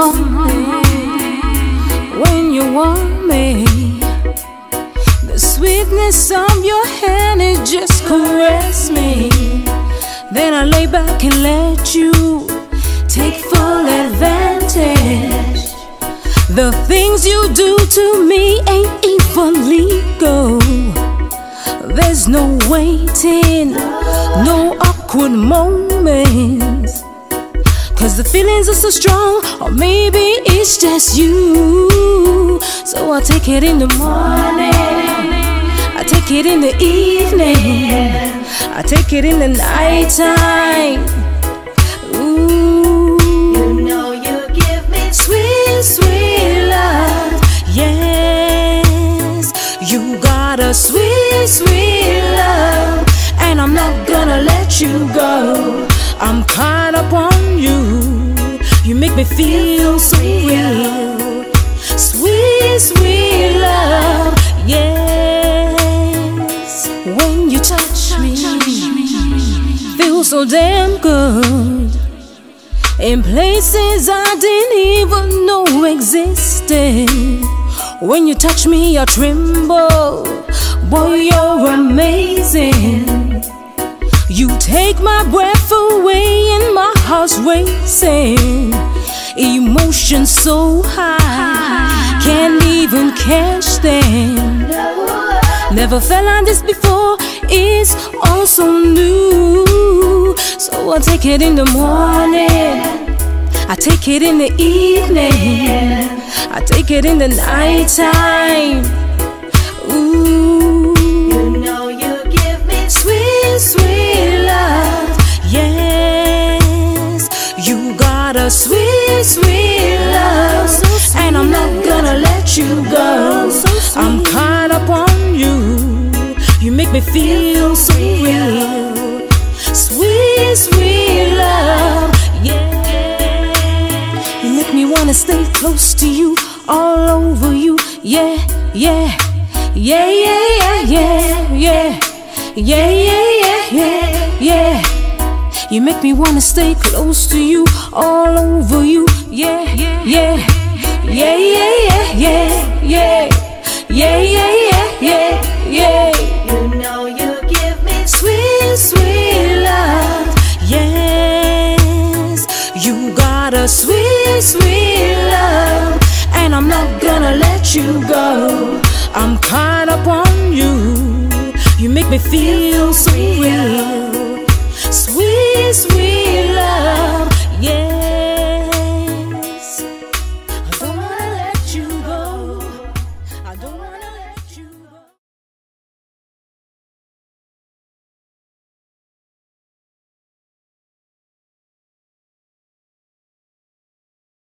want me, when you want me, the sweetness of your hand, it just caress me. Then I lay back and let you take full advantage. The things you do to me ain't even legal. There's no waiting, no awkward moments. Cause the feelings are so strong, or maybe it's just you. So I take it in the morning, I take it in the evening, I take it in the nighttime. Ooh, You know you give me sweet, sweet love. Yes, you got a sweet, sweet love, and I'm not gonna let you go. I'm caught make me feel so real. Sweet, sweet love. Yes, when you touch me, feel so damn good. In places I didn't even know existed. When you touch me, I tremble. Boy, you're amazing. You take my breath away and my heart's racing. Emotions so high, can't even catch them. Never felt like this before, it's all so new. So I take it in the morning, I take it in the evening, I take it in the nighttime. Ooh, you go. I'm caught up on you. You make me feel so real. Sweet, sweet love. Yeah. You make me wanna stay close to you, all over you. Yeah, yeah. Yeah, yeah, yeah, yeah, yeah. Yeah, yeah, yeah, yeah, yeah. You make me wanna stay close to you, all over you. Yeah, yeah, yeah, yeah. Got a sweet, sweet love, and I'm not gonna let you go. I'm caught up on you. You make me feel so real.